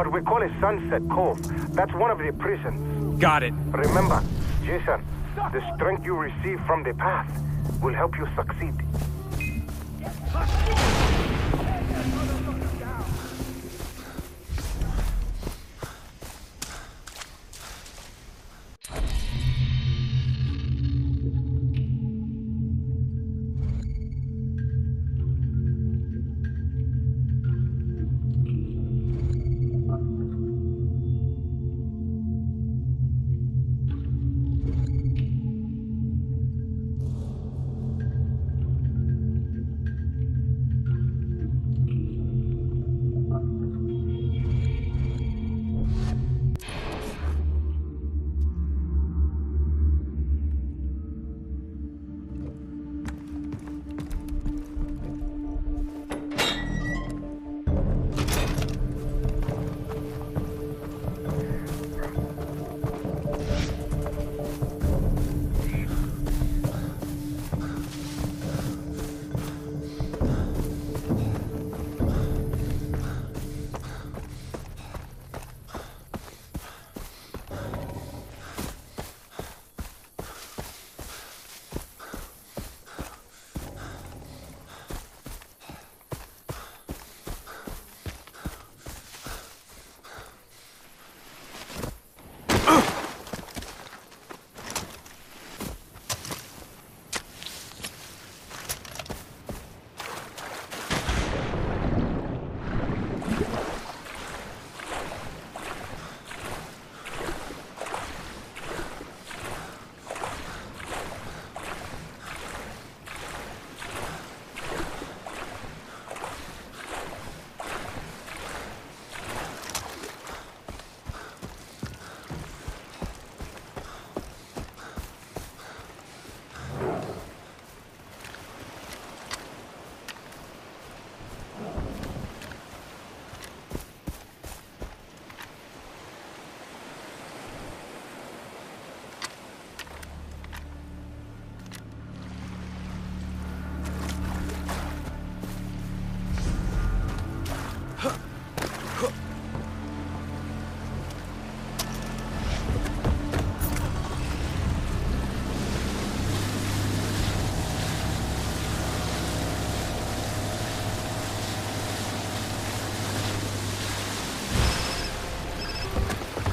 But we call it Sunset Cove. That's one of the prisons. Got it. Remember, Jason, the strength you receive from the path will help you succeed.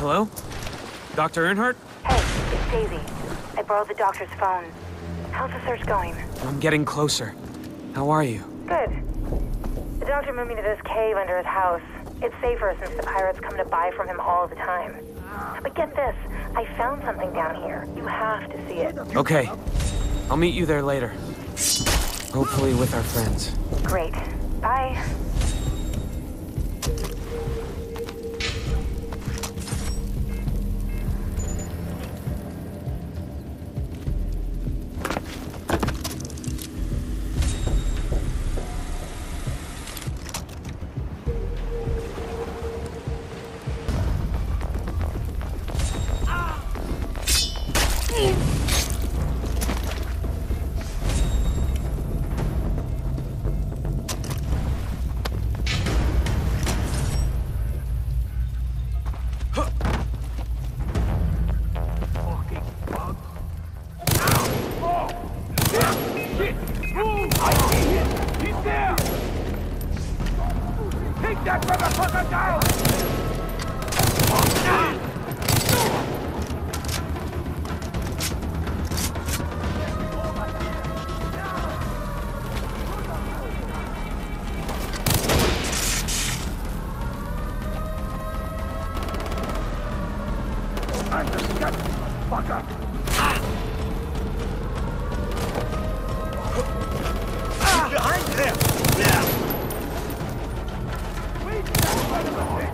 Hello? Dr. Earnhardt? Hey, it's Daisy. I borrowed the doctor's phone. How's the search going? I'm getting closer. How are you? Good. The doctor moved me to this cave under his house. It's safer since the pirates come to buy from him all the time. But get this, I found something down here. You have to see it. Okay. I'll meet you there later. Hopefully with our friends. Great. Bye. One of them.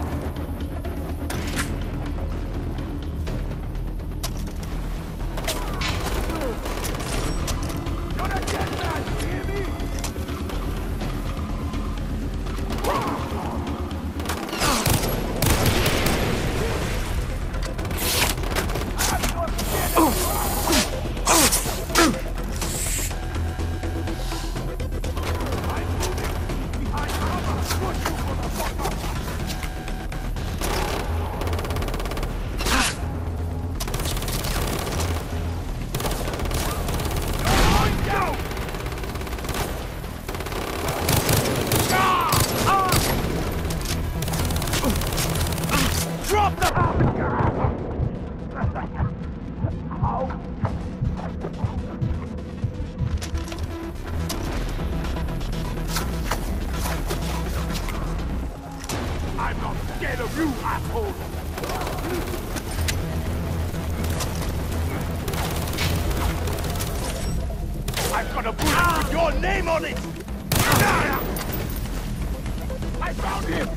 I've got a bullet with your name on it! I found him!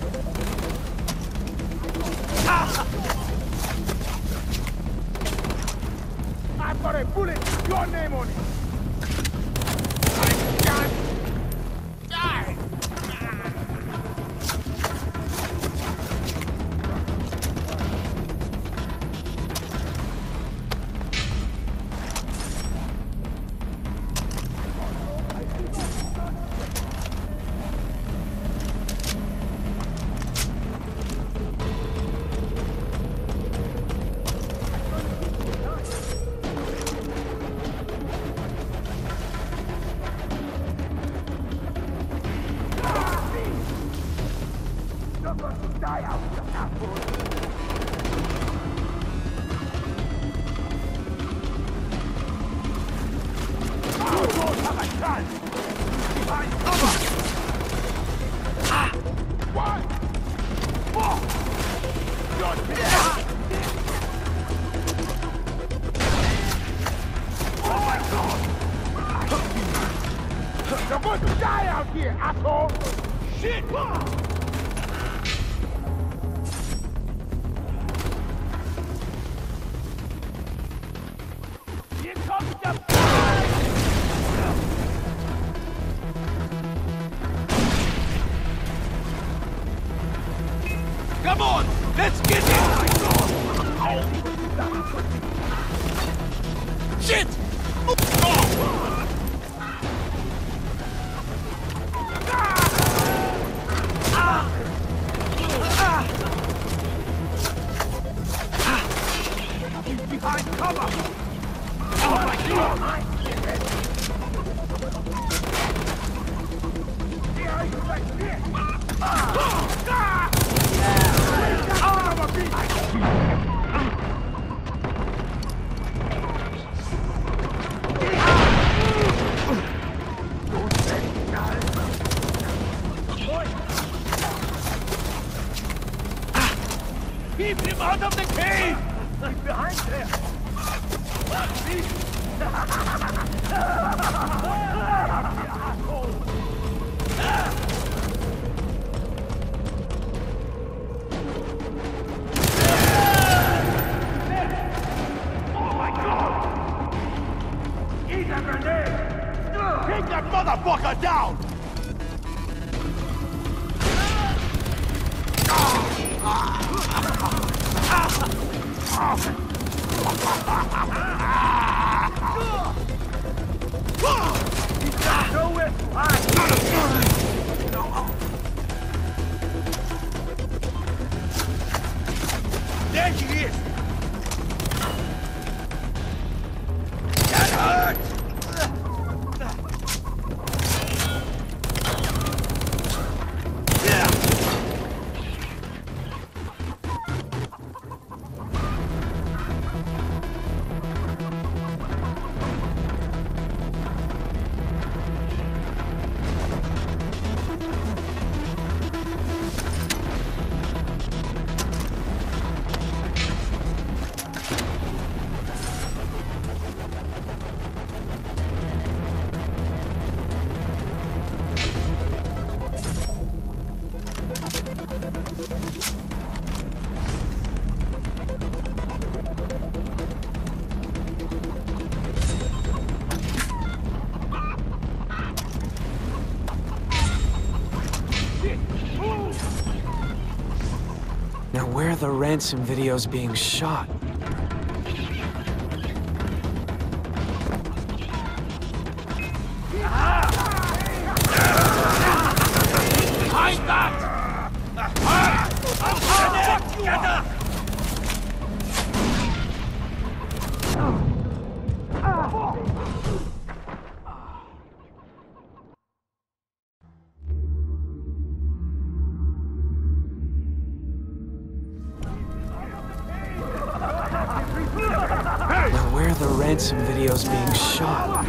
I've got a bullet with your name on it! Oh, Take that motherfucker down! There he is! That hurt! The ransom videos being shot? Ransom videos being shot?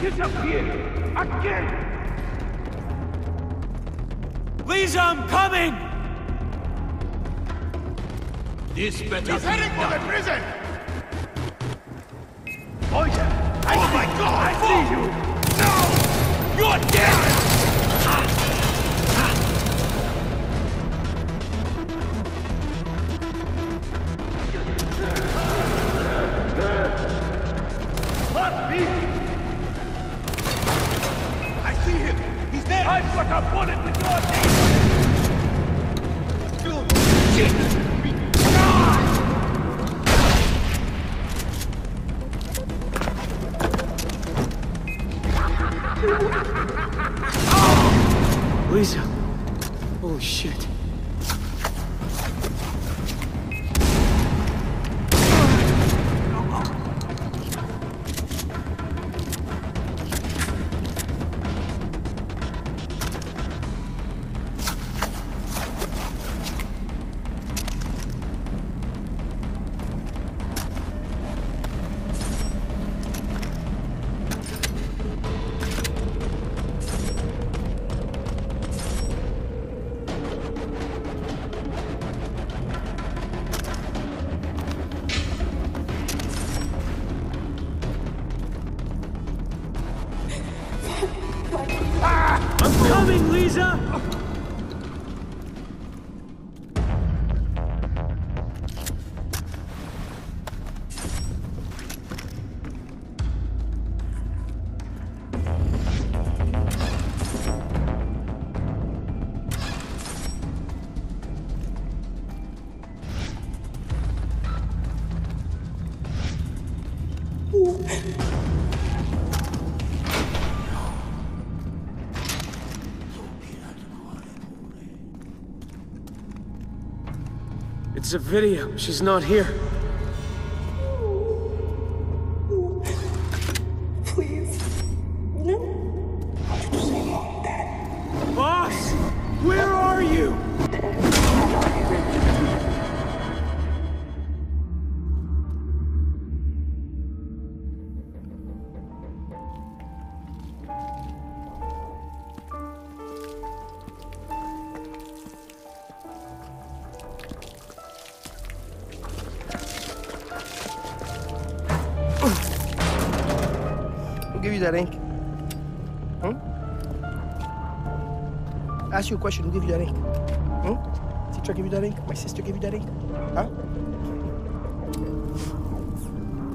Disappeared! Again! Liza, I'm coming! This better He's heading for the prison! Oh yeah! I oh my god! I see you! No! You're dead! It's a video. She's not here. You a question. Who gave you that ink? Hmm? Teacher gave you that ink? My sister gave you that ink? Huh?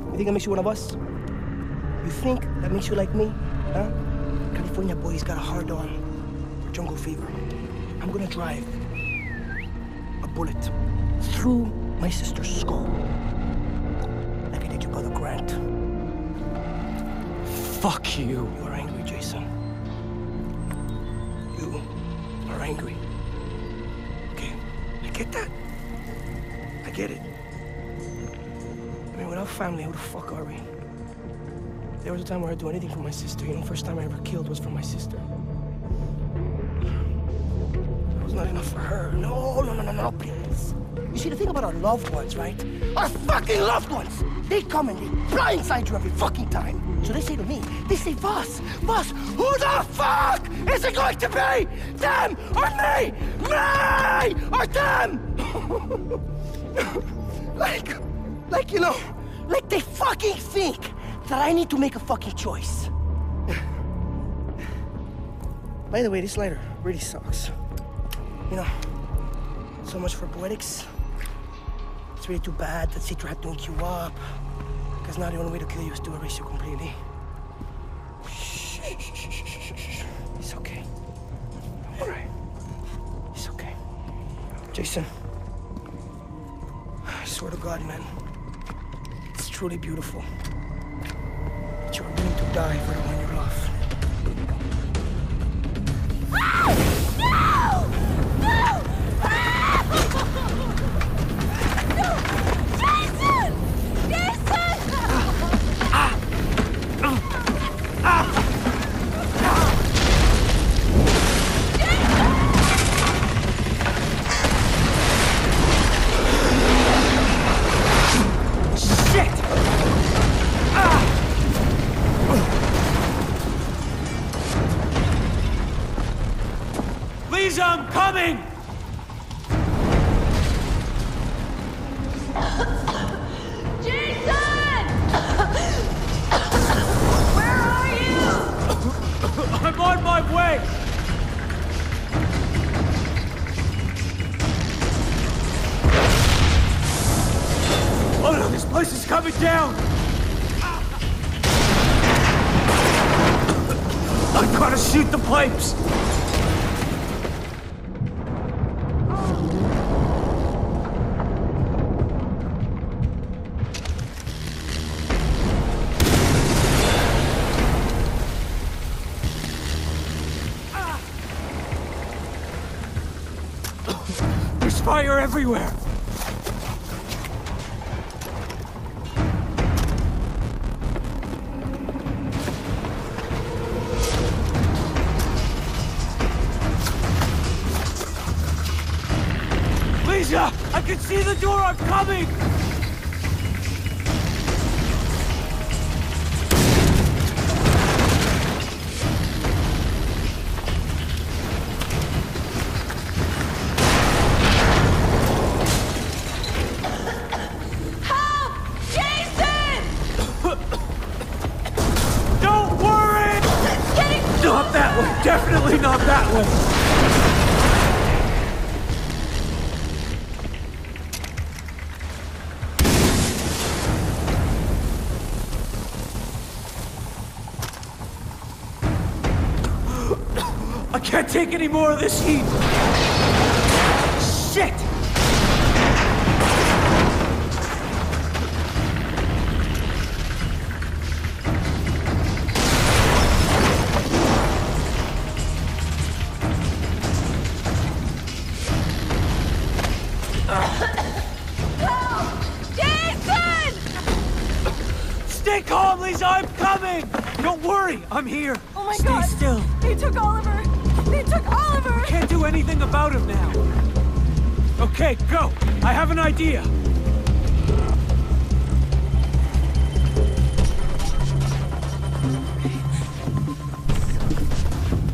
You think that makes you one of us? You think that makes you like me? Huh? California boy's got a hard on for jungle fever. I'm gonna drive a bullet through my sister's skull. Like I did your brother Grant. Fuck you. You are angry, Jason. Angry. Okay, I get that. I get it. I mean, without family, who the fuck are we? There was a time where I'd do anything for my sister. You know, first time I ever killed was for my sister. It was not enough for her. No, no, no, no, no, please. You see, the thing about our loved ones, right? Our fucking loved ones! They come and they blindside you every fucking time. So they say to me, they say, Vaas, Vaas, who the fuck is it going to be? Them or me? Me or them? like, like, you know, like they fucking think that I need to make a fucking choice. By the way, this lighter really sucks. You know, so much for poetics. It's really too bad that Citra had to ink you up. Because now the only way to kill you is to erase you completely. It's okay. All right. It's okay. Jason, I swear to God, man, it's truly beautiful that you're willing to die for the one you love. There's fire everywhere! Liza! I can see the door! I'm coming! I can't take any more of this heat! Shit! Stay calm, Liz. I'm coming! Don't worry, I'm here! Okay, go. I have an idea.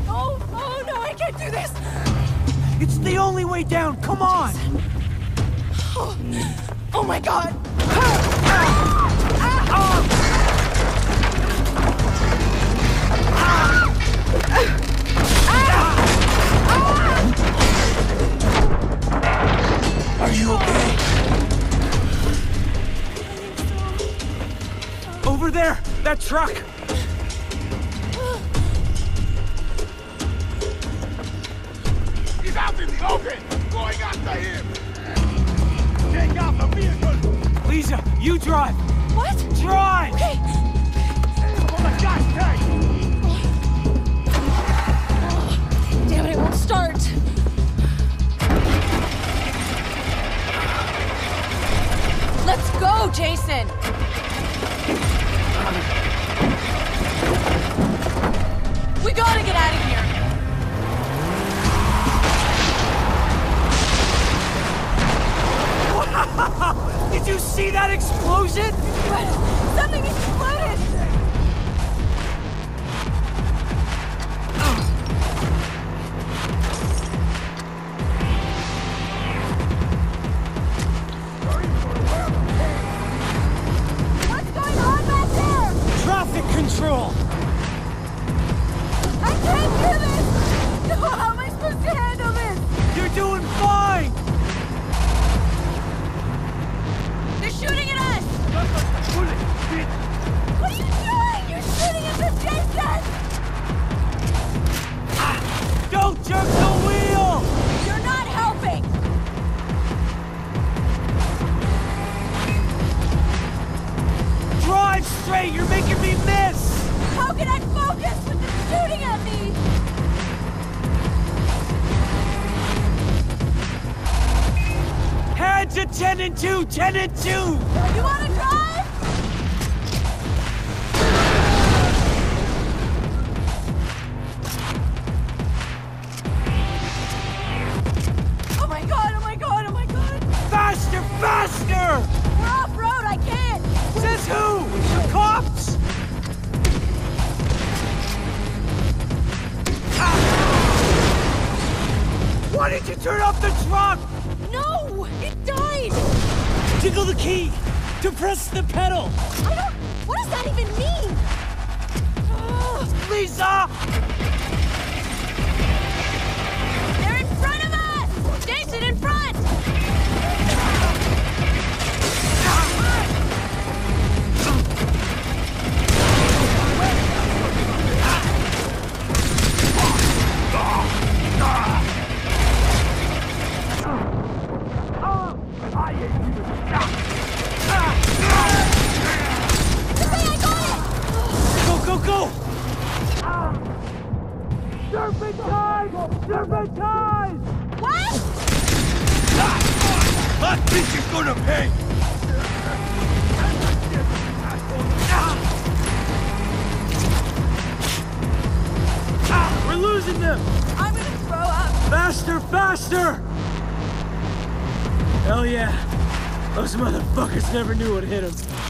Oh, oh no, I can't do this! It's the only way down, come on! Oh, oh my god! that truck! Lieutenant June! What? That bitch is gonna pay! We're losing them! Faster, faster! Hell yeah. Those motherfuckers never knew what hit them.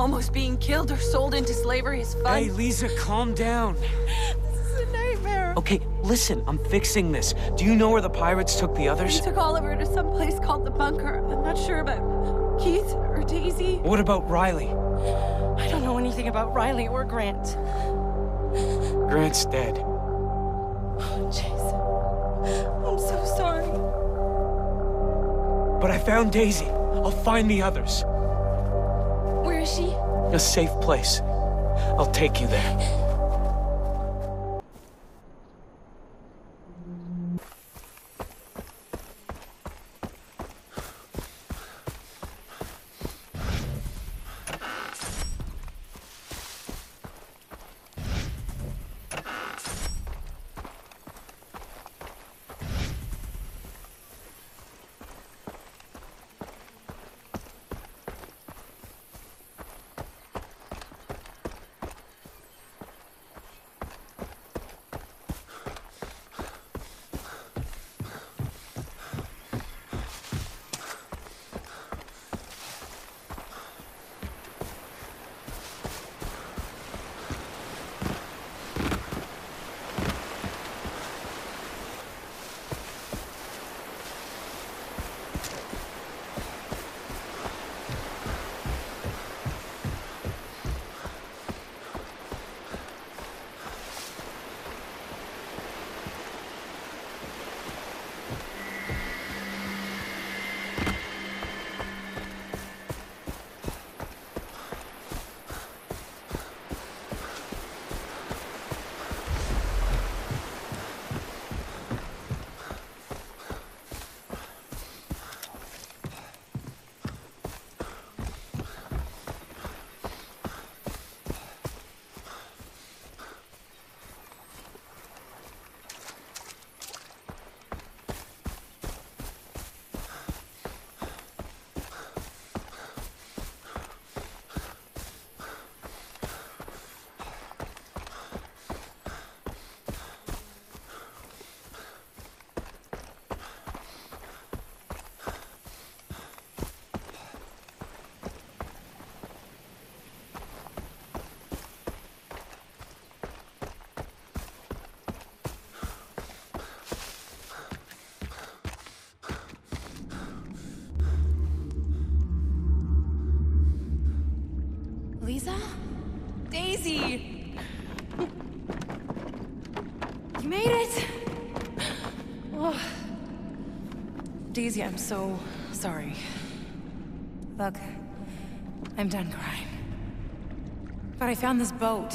Almost being killed or sold into slavery is fun? Hey, Liza, calm down. This is a nightmare. Okay, listen, I'm fixing this. Do you know where the pirates took the others? They took Oliver to some place called the bunker. I'm not sure about Keith or Daisy. What about Riley? I don't know anything about Riley or Grant. Grant's dead. Oh, Jason, I'm so sorry. But I found Daisy. I'll find the others. A safe place. I'll take you there. Daisy! You made it! Oh. Daisy, I'm so sorry. Look, I'm done crying. But I found this boat.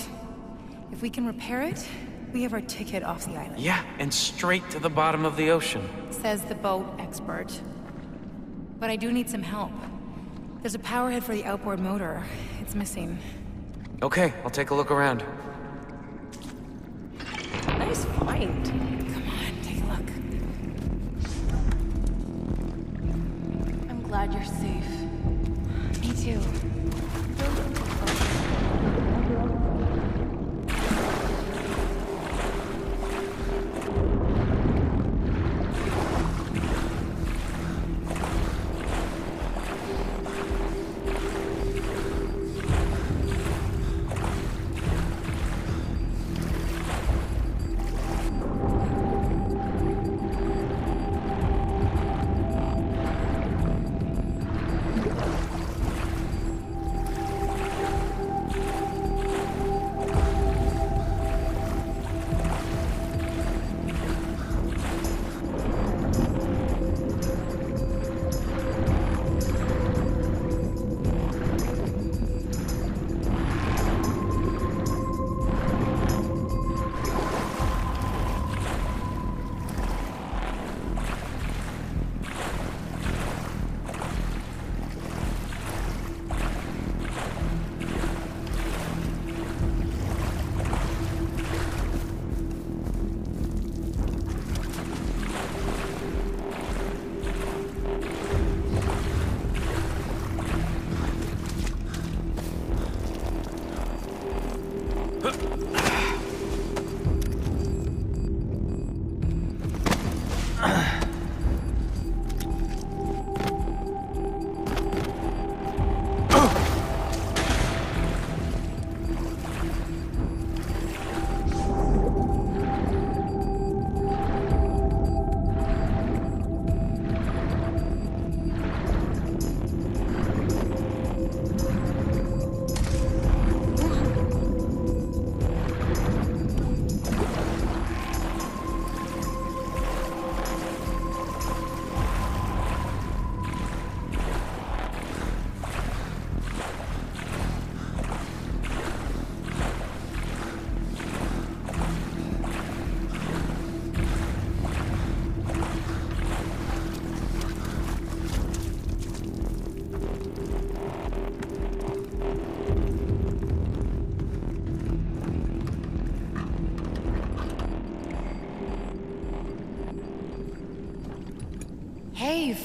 If we can repair it, we have our ticket off the island. Yeah, and straight to the bottom of the ocean. Says the boat expert. But I do need some help. There's a power head for the outboard motor. It's missing. Okay, I'll take a look around. Nice find. Come on, take a look. I'm glad you're safe. Me too.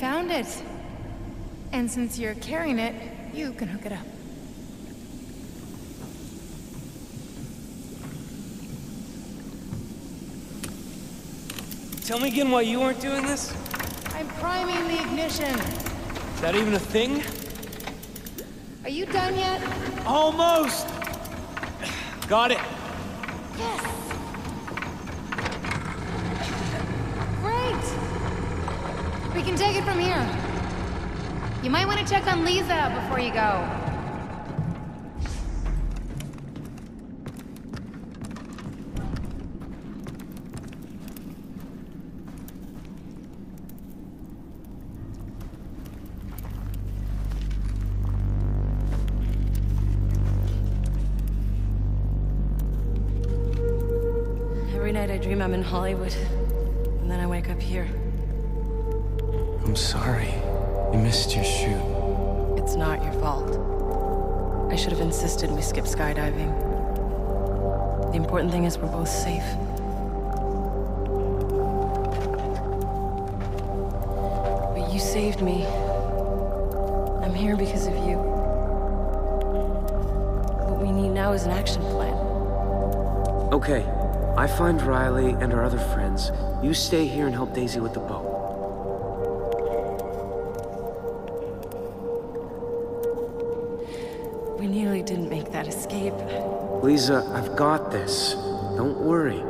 Found it. And since you're carrying it, you can hook it up. Tell me again why you weren't doing this? I'm priming the ignition. Is that even a thing? Are you done yet? Almost! Got it. Yes. Great. We can take it from here. You might want to check on Liza before you go. Every night I dream I'm in Hollywood, missed your chute. It's not your fault. I should have insisted we skip skydiving. The important thing is we're both safe. But you saved me. I'm here because of you. What we need now is an action plan. Okay. I find Riley and our other friends. You stay here and help Daisy with the boat. Liza, I've got this. Don't worry.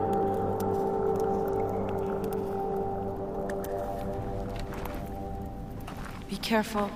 Be careful.